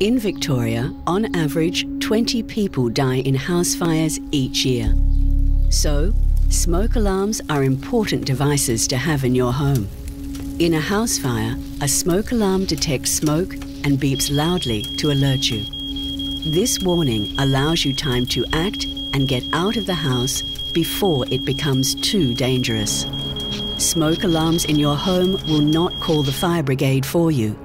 In Victoria, on average, 20 people die in house fires each year. So, smoke alarms are important devices to have in your home. In a house fire, a smoke alarm detects smoke and beeps loudly to alert you. This warning allows you time to act and get out of the house before it becomes too dangerous. Smoke alarms in your home will not call the fire brigade for you.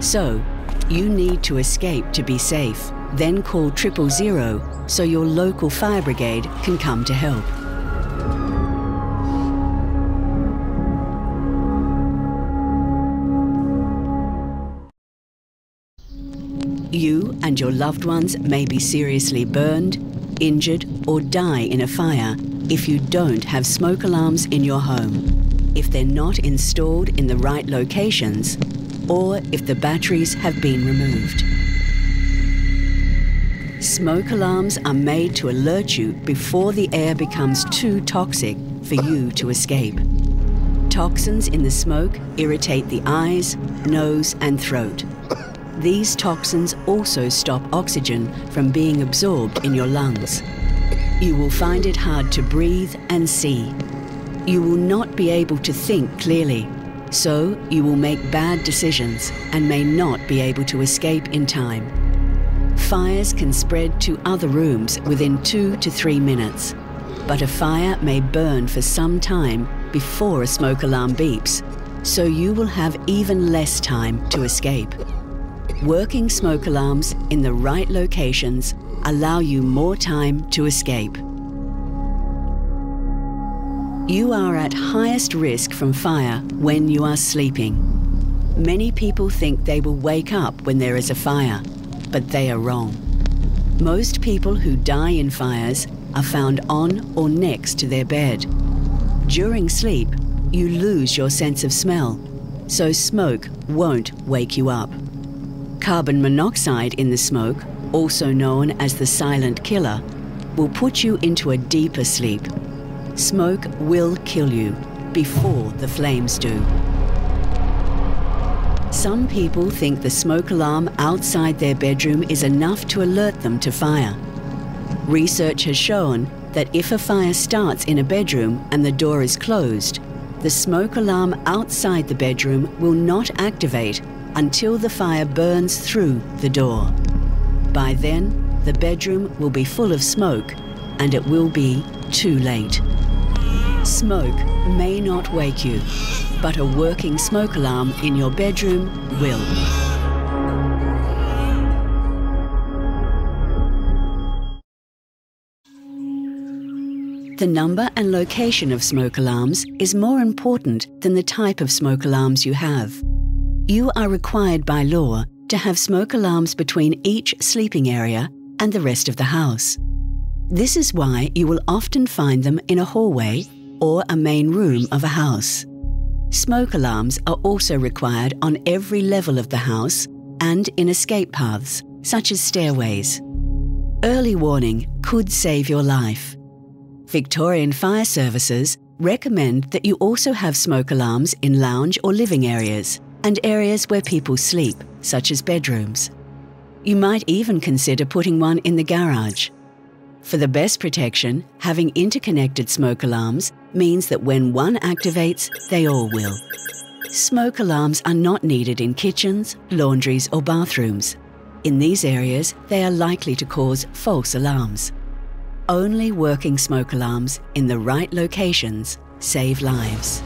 So, you need to escape to be safe, then call triple zero so your local fire brigade can come to help. You and your loved ones may be seriously burned, injured, or die in a fire if you don't have smoke alarms in your home, if they're not installed in the right locations, or if the batteries have been removed. Smoke alarms are made to alert you before the air becomes too toxic for you to escape. Toxins in the smoke irritate the eyes, nose, and throat. These toxins also stop oxygen from being absorbed in your lungs. You will find it hard to breathe and see. You will not be able to think clearly, so you will make bad decisions and may not be able to escape in time. Fires can spread to other rooms within two to three minutes, but a fire may burn for some time before a smoke alarm beeps, so you will have even less time to escape. Working smoke alarms in the right locations allow you more time to escape. You are at highest risk from fire when you are sleeping. Many people think they will wake up when there is a fire, but they are wrong. Most people who die in fires are found on or next to their bed. During sleep, you lose your sense of smell, so smoke won't wake you up. Carbon monoxide in the smoke, also known as the silent killer, will put you into a deeper sleep. Smoke will kill you before the flames do. Some people think the smoke alarm outside their bedroom is enough to alert them to fire. Research has shown that if a fire starts in a bedroom and the door is closed, the smoke alarm outside the bedroom will not activate until the fire burns through the door. By then, the bedroom will be full of smoke and it will be too late. Smoke may not wake you, but a working smoke alarm in your bedroom will. The number and location of smoke alarms is more important than the type of smoke alarms you have. You are required by law to have smoke alarms between each sleeping area and the rest of the house. This is why you will often find them in a hallway or a main room of a house. Smoke alarms are also required on every level of the house and in escape paths, such as stairways. Early warning could save your life. Victorian Fire Services recommend that you also have smoke alarms in lounge or living areas and areas where people sleep, such as bedrooms. You might even consider putting one in the garage. For the best protection, having interconnected smoke alarms means that when one activates, they all will. Smoke alarms are not needed in kitchens, laundries, or bathrooms. In these areas, they are likely to cause false alarms. Only working smoke alarms in the right locations save lives.